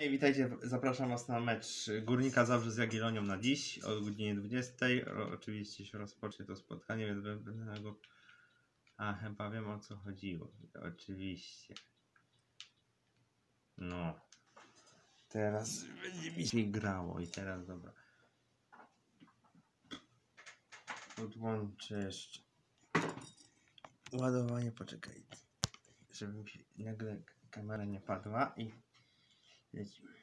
Hej, witajcie, zapraszam Was na mecz Górnika Zabrze z Jagiellonią na dziś o godzinie 20. O, oczywiście się rozpocznie to spotkanie, więc będę go... A, chyba wiem o co chodziło. Oczywiście. No. Teraz będzie mi się grało i teraz dobra. Podłączę jeszcze ładowanie, poczekaj. Żeby mi się nagle kamera nie padła i lecimy.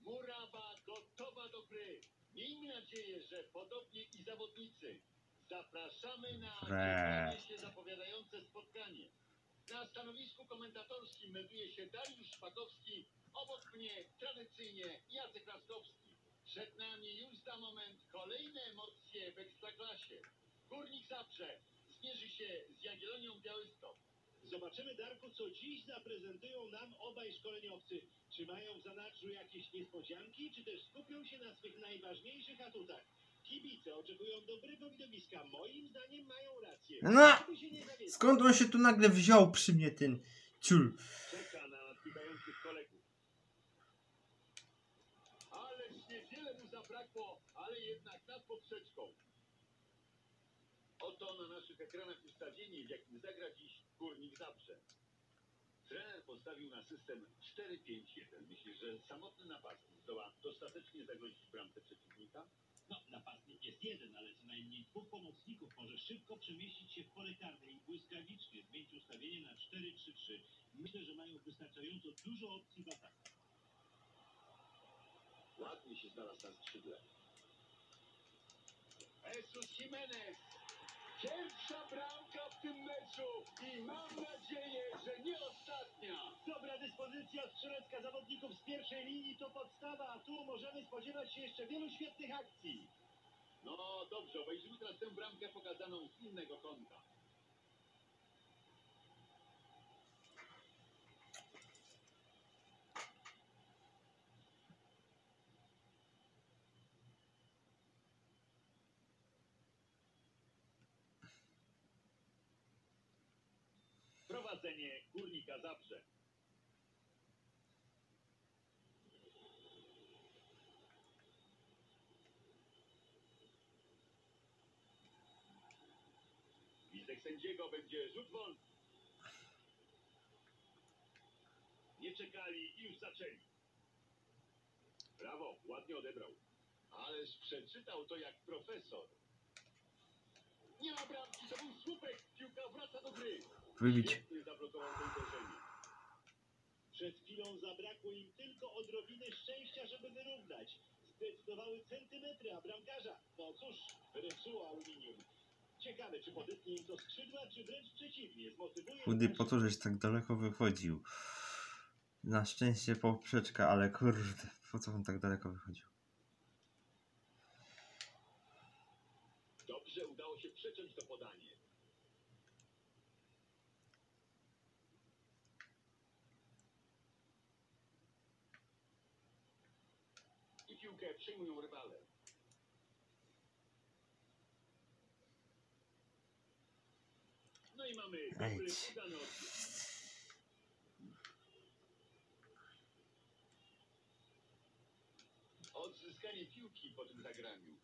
Murawa gotowa do gry. Miejmy nadzieję, że podobnie i zawodnicy. Zapraszamy na Fre. się zapowiadające spotkanie. Na stanowisku komentatorskim melduje się Dariusz Szpakowski, obok mnie tradycyjnie Jacek Laskowski. Przed nami już za moment kolejne emocje w Ekstraklasie. Górnik Zabrze zmierzy się z Jagiellonią Białystok. Zobaczymy, Darku, co dziś zaprezentują nam obaj szkoleniowcy. Czy mają w zanadrzu jakieś niespodzianki, czy też skupią się na swych najważniejszych atutach? Kibice oczekują dobrego widowiska. Moim zdaniem mają rację. No! Skąd on się tu nagle wziął przy mnie ten ciul? czeka na nadbiegających kolegów. Ależ niewiele mu zabrakło, ale jednak nad poprzeczką. Oto na naszych ekranach ustawienie, w jakim zagra dziś Górnik Zabrze. Trener postawił na system 4-5-1. Myśli, że samotny napastnik zdoła dostatecznie zagrozić bramce przeciwnika? No, napastnik jest jeden, ale co najmniej dwóch pomocników może szybko przemieścić się w pole karne i błyskawicznie zmienić ustawienie na 4-3-3. Myślę, że mają wystarczająco dużo opcji w ataku. Ładnie się znalazł na skrzydle. Jesus Jimenez! Pierwsza bramka w tym meczu i mam nadzieję, że nie ostatnia. Dobra dyspozycja strzelecka zawodników z pierwszej linii to podstawa, a tu możemy spodziewać się jeszcze wielu świetnych akcji. No dobrze, obejrzymy teraz tę bramkę pokazaną z innego kąta. Prowadzenie Górnika Zabrze. Widzek sędziego będzie rzut wolny. Nie czekali i już zaczęli. Brawo, ładnie odebrał. Ależ przeczytał to jak profesor. Nie ma bramki, to był słupek. Piłka wraca do gry. Wybić. Przed chwilą zabrakło im tylko odrobiny szczęścia, żeby wyrównać. Zdecydowały centymetry, a bramkarza, no cóż. Ciekawe, czy im to skrzydła, czy wręcz przeciwnie, zmotywuje... Chudy po to, żeś tak daleko wychodził. Na szczęście poprzeczka, ale kurde, po co on tak daleko wychodził? Dobrze udało się przeciąć to podanie. Piłkę przyjmują rywale. No i mamy dobry, udany odbiór. Odzyskanie piłki po tym zagraniu.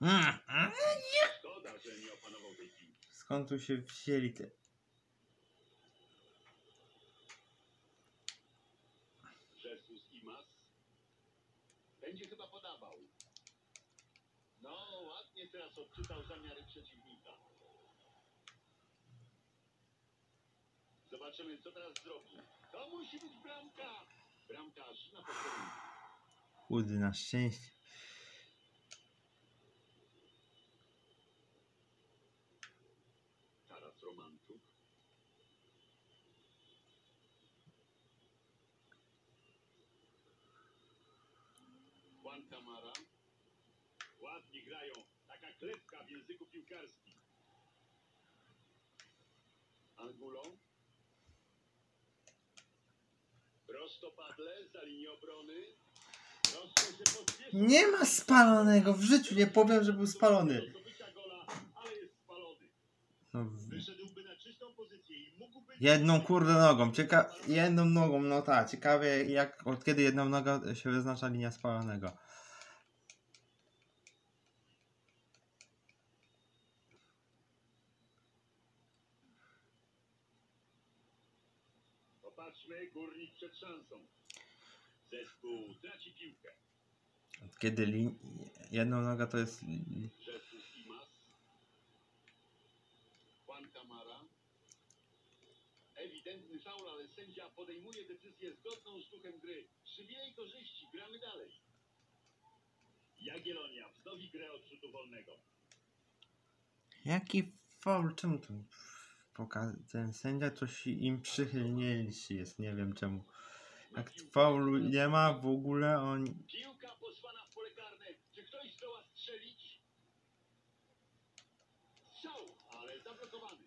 Mm, mm. Szkoda, że nie opanował tej piłki. Skąd tu się wzięli te... Jesus Imas. Będzie chyba podawał. No, ładnie teraz odczytał zamiary przeciwnika. Zobaczymy, co teraz zrobi. To musi być bramka. Bramkarz na posterunku. Chudy na szczęście. Taras Romanczuk. Juan Camara. Ładnie grają. Klepka w języku piłkarskim. Angulo. Prostopadle za linię obrony. Nie ma spalonego, w życiu nie powiem, że był spalony. No, Jedną kurde nogą, cieka... jedną nogą, no tak, ciekawie jak, od kiedy jedną nogą się wyznacza linia spalonego. Popatrzmy, górnik przed szansą. Zespół traci piłkę. Kiedy lin... jedną nogę to jest... Jesus Imas. Juan Camara. Ewidentny faul, ale sędzia podejmuje decyzję zgodną z duchem gry. Przywilej korzyści, gramy dalej. Jagiellonia wznowi grę od rzutu wolnego. Jaki faul, czemu to... Ten sędzia coś im przychylniejszy jest, nie wiem czemu. Jak faulu nie ma w ogóle, on... Piłka posłana w pole karne. Czy ktoś zdoła strzelić? Strzał, ale zablokowany.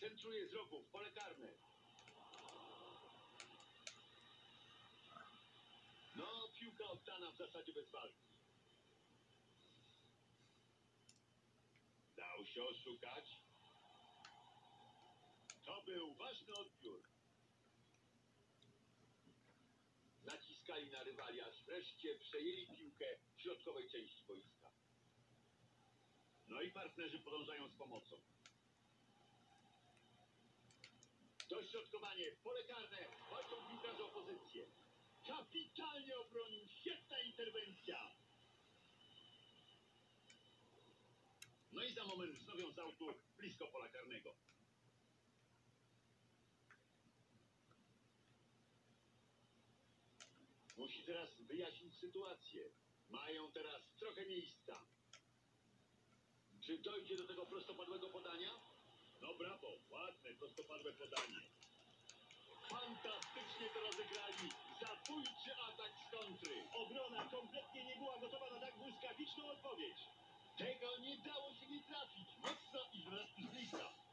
Centruje z rogu w pole karne. No, piłka oddana w zasadzie bez walki. Dał się oszukać. To był ważny odbiór. Naciskali na rywali, aż wreszcie przejęli piłkę w środkowej części boiska. No i partnerzy podążają z pomocą. Dośrodkowanie, pole karne, walczą piłkarze o pozycję. Kapitalnie obronił, świetna interwencja. No i za moment wznowią z blisko pola karnego. Musi teraz wyjaśnić sytuację. Mają teraz trochę miejsca. Czy dojdzie do tego prostopadłego podania? No brawo, ładne, prostopadłe podanie. Fantastycznie to rozegrali. Zabójczy atak z kontry. Obrona kompletnie nie była gotowa na tak błyskawiczną odpowiedź. Tego nie dało się nie trafić. Mocno i wraz.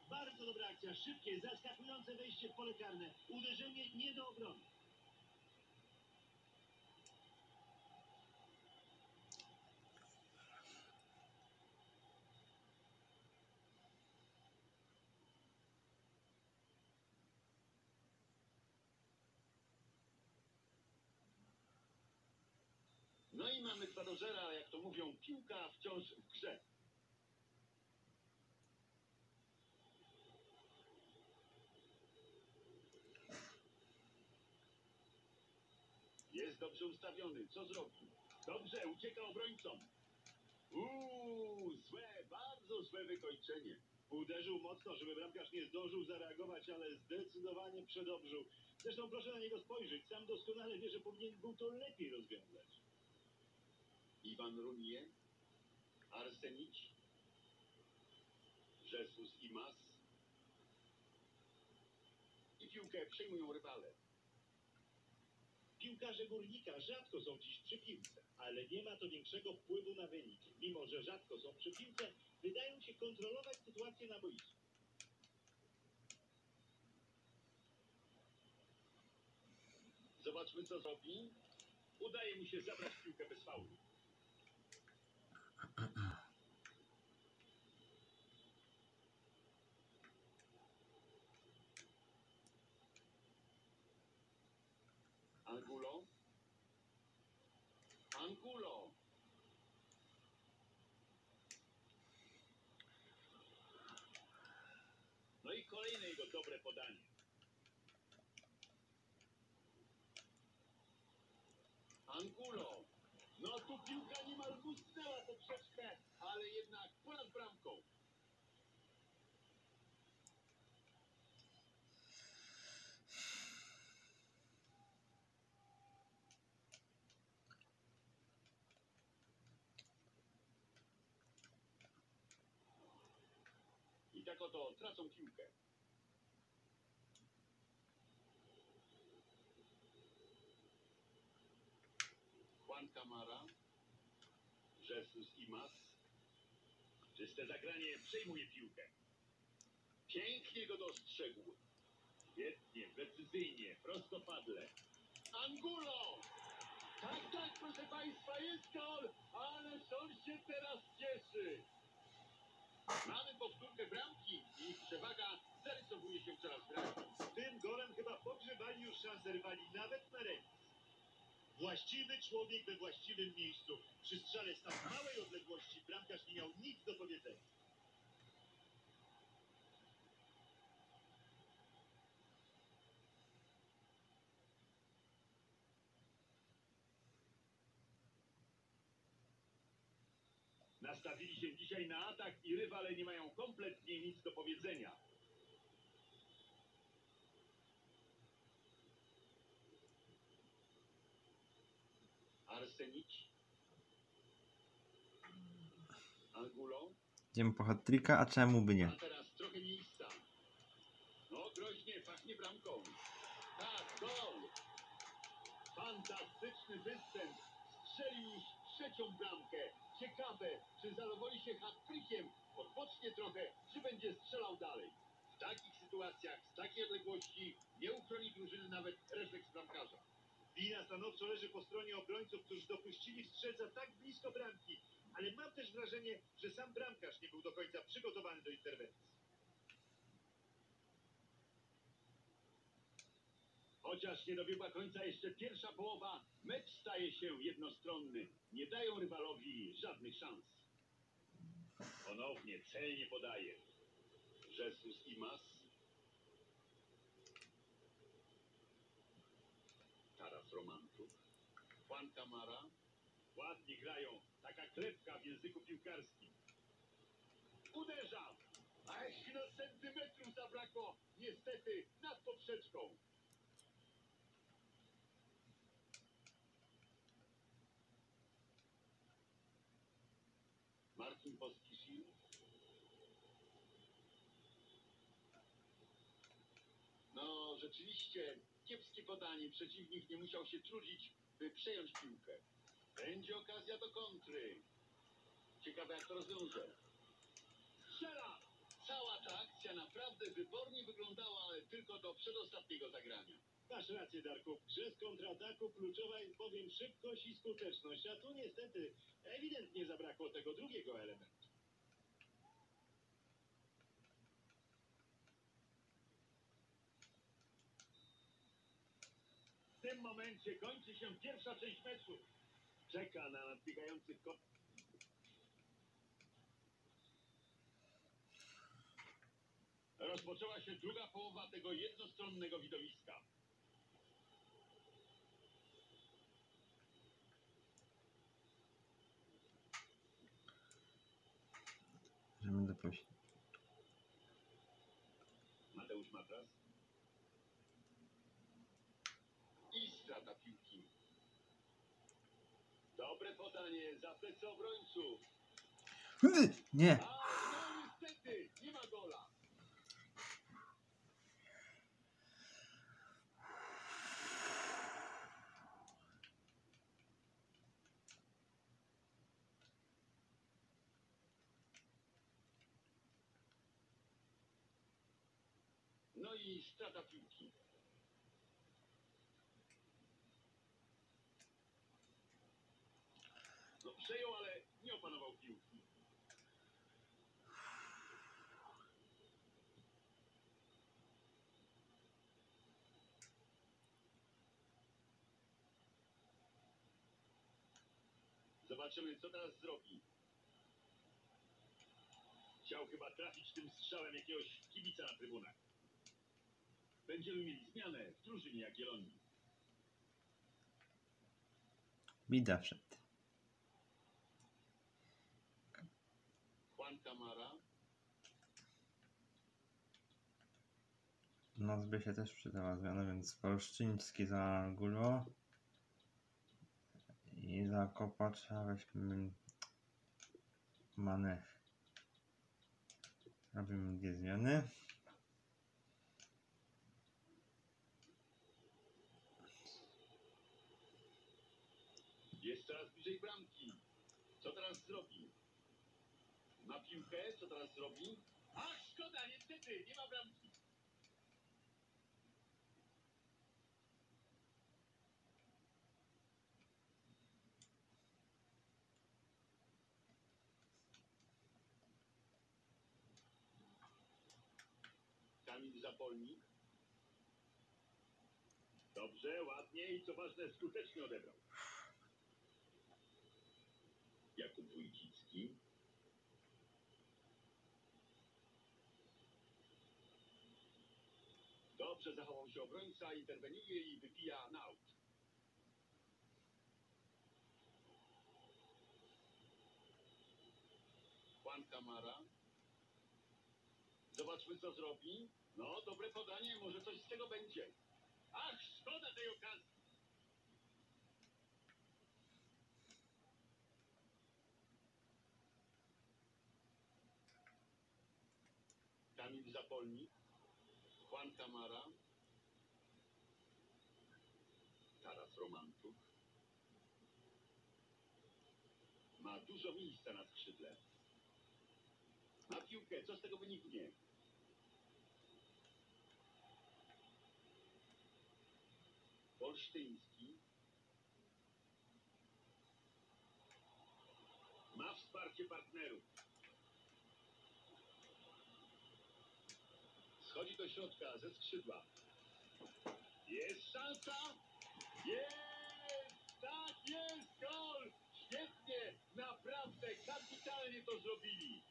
Bardzo dobra akcja, szybkie, zaskakujące wejście w pole karne. Uderzenie nie do obrony. Mamy Twadorzera, jak to mówią, piłka wciąż w grze. Jest dobrze ustawiony. Co zrobi? Dobrze, ucieka obrońcom. Uuu, złe, bardzo złe wykończenie. Uderzył mocno, żeby bramkarz nie zdążył zareagować, ale zdecydowanie przedobrzył. Zresztą proszę na niego spojrzeć. Sam doskonale wie, że powinien był to lepiej rozwiązać. Iwan Runie, Arsenic, Jesus Imas i piłkę przejmują rywale. Piłkarze górnika rzadko są dziś przy piłce, ale nie ma to większego wpływu na wynik. Mimo, że rzadko są przy piłce, wydają się kontrolować sytuację na boisku. Zobaczmy, co zrobi. Udaje mu się zabrać piłkę bez faulu. Angulo. Angulo. No i kolejne jego dobre podanie. Angulo. No tu piłka niemal musnęła poprzeczkę, ale jednak ponad bramką. I tak oto tracą piłkę. Ursus Imas. Czyste zagranie przejmuje piłkę. Pięknie go dostrzegł. Świetnie, precyzyjnie, prostopadle. Angulo! Tak, tak, proszę Państwa, jest gol! Ale on się teraz cieszy! Mamy powtórkę bramki i przewaga zarysowuje się coraz bardziej. Tym golem chyba pogrzewali już szansę rywali nawet na ręce. Właściwy człowiek we właściwym miejscu. Przy strzale z tak małej odległości bramkarz nie miał nic do powiedzenia. Nastawili się dzisiaj na atak i rywale nie mają kompletnie nic do powiedzenia. Idziemy po hat a czemu by nie? A teraz trochę miejsca. No, groźnie, pachnie bramką. Tak, gol! Fantastyczny występ. Strzelił już trzecią bramkę. Ciekawe, czy zadowoli się hat-trickiem, odpocznie trochę, czy będzie strzelał dalej. W takich sytuacjach, z takiej odległości, nie uchroni drużyny nawet refleks bramkarza. Wina stanowczo leży po stronie obrońców, którzy dopuścili strzelca tak blisko bramki. Ale mam też wrażenie, że sam bramkarz nie był do końca przygotowany do interwencji. Chociaż nie dobiegła końca jeszcze pierwsza połowa, mecz staje się jednostronny. Nie dają rywalowi żadnych szans. Ponownie celnie podaje. Jesus Imas. Taras Juan Camara. Ładnie grają. Taka klepka w języku piłkarskim. Uderza! Ech, no centymetrów zabrakło. Niestety nad poprzeczką. Marcin Pospisil. No, rzeczywiście, kiepskie podanie. Przeciwnik nie musiał się trudzić, by przejąć piłkę. Będzie okazja do kontry. Ciekawe, jak to rozwiąże. Strzela! Cała ta akcja naprawdę wybornie wyglądała, ale tylko do przedostatniego zagrania. Masz rację, Darku. Grze z kontrataku kluczowa jest bowiem szybkość i skuteczność, a tu niestety ewidentnie zabrakło tego drugiego elementu. W tym momencie kończy się pierwsza część meczu. Czeka na nadbiegających ko... Rozpoczęła się druga połowa tego jednostronnego widowiska. Możemy dopuścić. Mateusz Matras. I strata piłki. Dobre podanie za plecy obrońców. Nie! A no niestety, nie ma gola. No i strata piłki. No przejął, ale nie opanował piłki. Zobaczymy, co teraz zrobi. Chciał chyba trafić tym strzałem jakiegoś kibica na trybunach. Będziemy mieli zmianę w drużynie Jagiellonii. Bida wszedł. Juan Camara. By się też przydała zmiana, więc Polszczyński za Gulo. I za Kopacza weźmy Manech. Robimy dwie zmiany. Jest coraz bliżej bramki. Co teraz zrobi? Ma piłkę, co teraz zrobi? Ach, szkoda, niestety, nie ma bramki. Kamil Zapolnik. Dobrze, ładnie i co ważne, skutecznie odebrał. Jakub Wójcicki. Dobrze zachował się obrońca, interweniuje i wybija na aut. Juan Camara. Zobaczmy, co zrobi. No, dobre podanie, może coś z tego będzie. Ach, szkoda tej okazji. Kamil Zapolnik. Juan Camara. Taras Romantuk. Ma dużo miejsca na skrzydle. Ma piłkę, co z tego wyniknie? Olsztyński. Ma wsparcie partnerów. Schodzi do środka ze skrzydła. Jest szansa! Jest! Tak jest! Gol! Świetnie! Naprawdę kapitalnie to zrobili!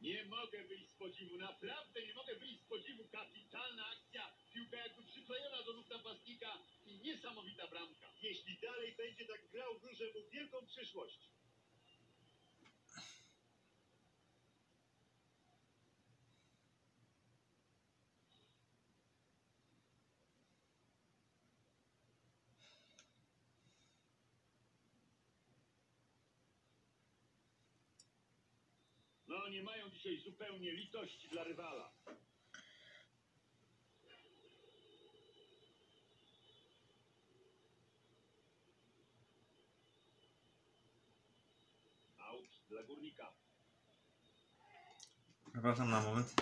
Nie mogę wyjść z podziwu, naprawdę nie mogę wyjść z podziwu. Kapitalna akcja, piłka jakby przyklejona do nóg napastnika i niesamowita bramka. Jeśli dalej będzie tak grał, wróżę mu wielką przyszłość. No, nie mają dzisiaj zupełnie litości dla rywala. Przepraszam na moment.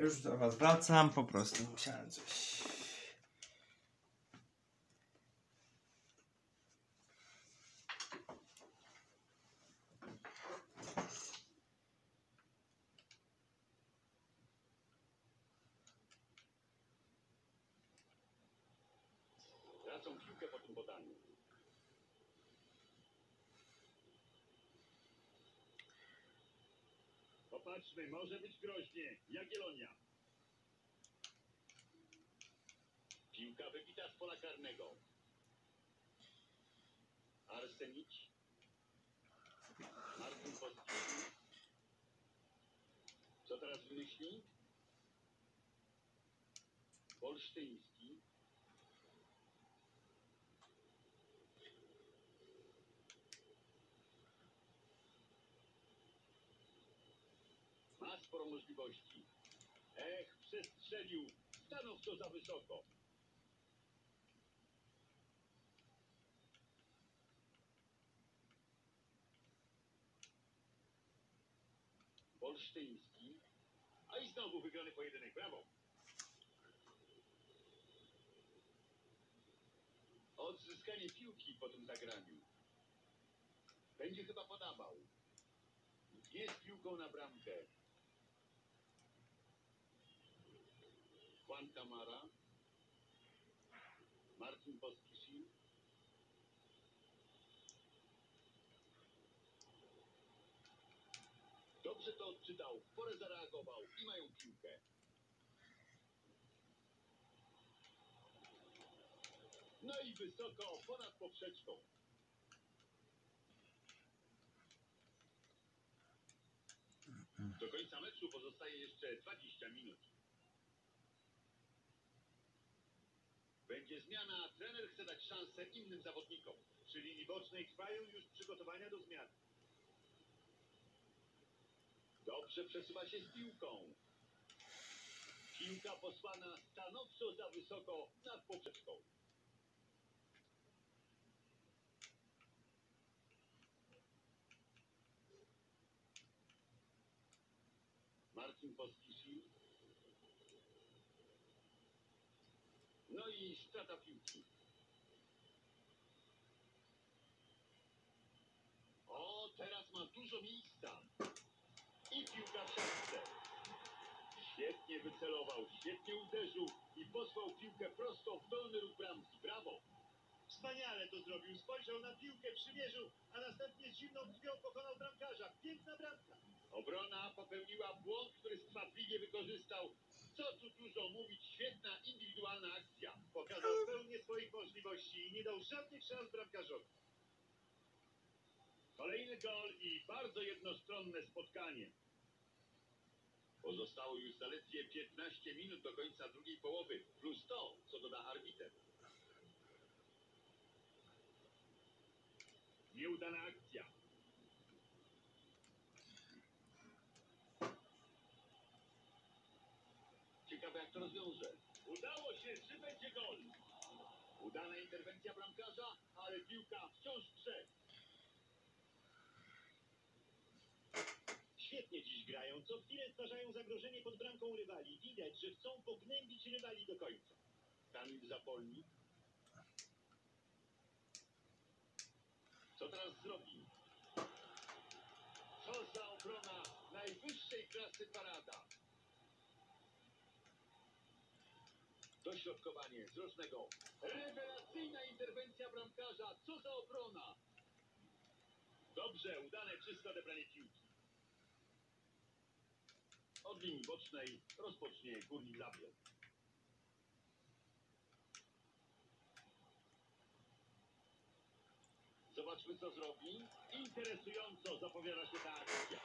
Już do was wracam, po prostu musiałem coś. Piłkę po tym podaniu. Popatrzmy, może być groźnie. Jagiellonia. Piłka wybita z pola karnego. Arsenicz. Martin Postowski. Co teraz wymyśli? Olsztyński. Ma sporo możliwości. Ech, przestrzelił. Stanowczo za wysoko. Olsztyński. A i znowu wygrany pojedynek. Brawo. Odzyskanie piłki po tym zagraniu. Będzie chyba podawał. Jest piłką na bramkę. Juan Camara, Marcin Pospisil, Dobrze to odczytał, porę zareagował i mają piłkę. No i wysoko, ponad poprzeczką. Do końca meczu pozostaje jeszcze 20 minut. Będzie zmiana, trener chce dać szansę innym zawodnikom. Przy linii bocznej trwają już przygotowania do zmian. Dobrze przesuwa się z piłką. Piłka posłana stanowczo za wysoko nad poprzeczką. Marcin Pospisil. No i strata piłki. O, teraz ma dużo miejsca. I piłka w siatce. Świetnie wycelował, świetnie uderzył i posłał piłkę prosto w dolny róg bramki. Brawo! Wspaniale to zrobił. Spojrzał na piłkę, przymierzył, a następnie z zimną krwią pokonał bramkarza. Piękna bramka. Obrona popełniła błąd, który skwapliwie wykorzystał. Co tu dużo mówić, świetna indywidualna akcja. Pokazał pełnię swoich możliwości i nie dał żadnych szans bramkarzowi. Kolejny gol i bardzo jednostronne spotkanie. Pozostało już zaledwie 15 minut do końca drugiej połowy, plus to, co doda arbiter. Nieudana akcja. Ciekawe jak to rozwiąże. Udało się, czy gol. Udana interwencja bramkarza, ale piłka wciąż w grze. Świetnie dziś grają. Co chwilę stwarzają zagrożenie pod bramką rywali. Widać, że chcą pognębić rywali do końca. Kamil Zapolnik. Co teraz zrobi? Za obrona najwyższej klasy parada. Dośrodkowanie z rożnego. Rewelacyjna interwencja bramkarza. Co za obrona. Dobrze, udane czyste odebranie piłki. Od linii bocznej rozpocznie Górnik Zabiel. Zobaczmy, co zrobi. Interesująco zapowiada się ta akcja.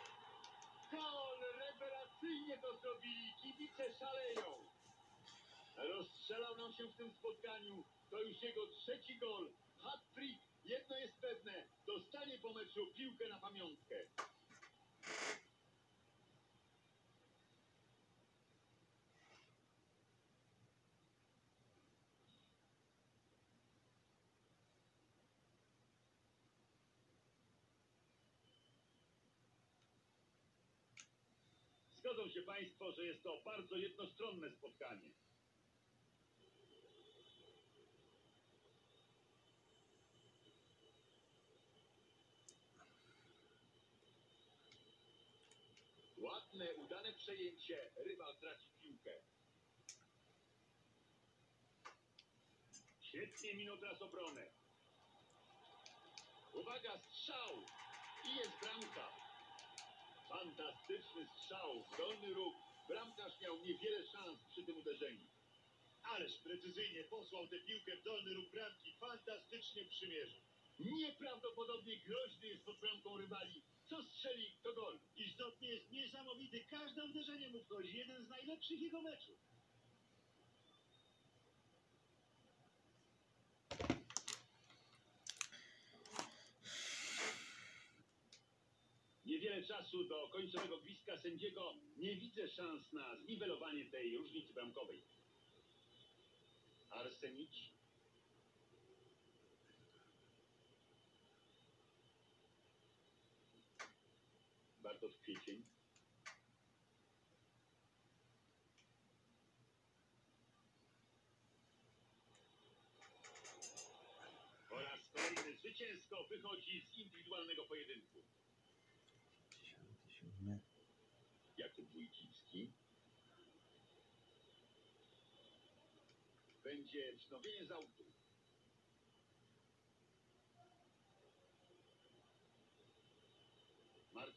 Gol! Rewelacyjnie to zrobili. Kibice szaleją. Rozstrzelał nam się w tym spotkaniu. To już jego trzeci gol. Hat-trick. Jedno jest pewne. Dostanie po meczu piłkę na pamiątkę. Zgodzą się Państwo, że jest to bardzo jednostronne spotkanie. Ładne, udane przejęcie. Rywal traci piłkę. Świetnie minął teraz obronę. Uwaga, strzał! I jest bramka. Fantastyczny strzał, dolny róg. Bramkarz miał niewiele szans przy tym uderzeniu. Ależ precyzyjnie posłał tę piłkę w dolny róg bramki. Fantastycznie przymierzył. Nieprawdopodobnie groźny jest pod bramką rywali. Co strzeli, to gol. Istotnie jest niesamowity. Każde uderzenie mu wchodzi. Jeden z najlepszych jego meczów. Niewiele czasu do końcowego gwizdka sędziego. Nie widzę szans na zniwelowanie tej różnicy bramkowej. Arsenicz. Bartosz Kwiecień. Po raz kolejny zwycięsko wychodzi z indywidualnego pojedynku. 57. Jakub Wójcicki. Będzie wznowienie z autu.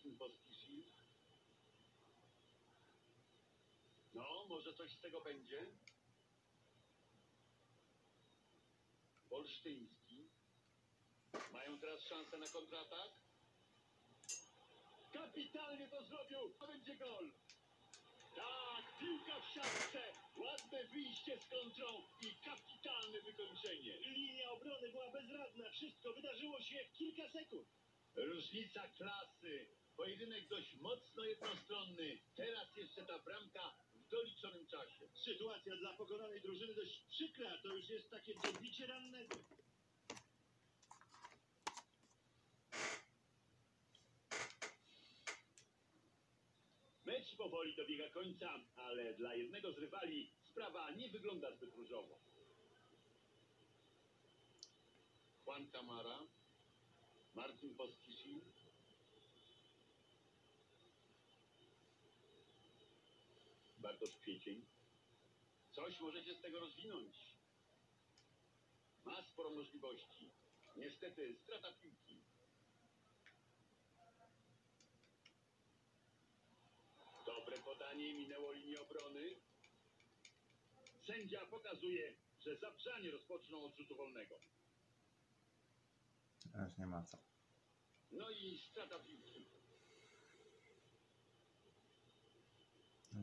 Marcin Pospisil. może coś z tego będzie? Olsztyński. Mają teraz szansę na kontratak? Kapitalnie to zrobił! To będzie gol! Tak, piłka w siatce! Ładne wyjście z kontrą i kapitalne wykończenie. Linia obrony była bezradna. Wszystko wydarzyło się w kilka sekund. Różnica klasy. Pojedynek dość mocno jednostronny. Teraz jeszcze ta bramka w doliczonym czasie. Sytuacja dla pokonanej drużyny dość przykra. To już jest takie dobicie rannego. Mecz powoli dobiega końca, ale dla jednego z rywali sprawa nie wygląda zbyt różowo. Juan Camara, Marcin Pospisil, Bartosz Kwiecień. Coś może się z tego rozwinąć. Ma sporo możliwości. Niestety strata piłki. Dobre podanie minęło linię obrony. Sędzia pokazuje, że Zabrzanie rozpoczną od rzutu wolnego. Już nie ma co. No i strata piłki. Kończmy ten mecz. Gwizdek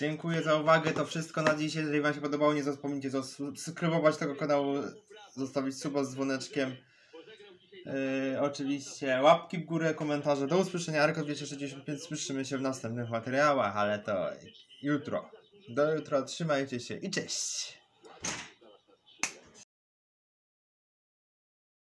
Dziękuję za uwagę, to wszystko na dziś. Jeżeli Wam się podobało, nie zapomnijcie zasubskrybować tego kanału, zostawić suba z dzwoneczkiem. Yy, oczywiście łapki w górę, komentarze. Do usłyszenia, Arko 265. Słyszymy się w następnych materiałach, ale to jutro. Do jutra, trzymajcie się i cześć!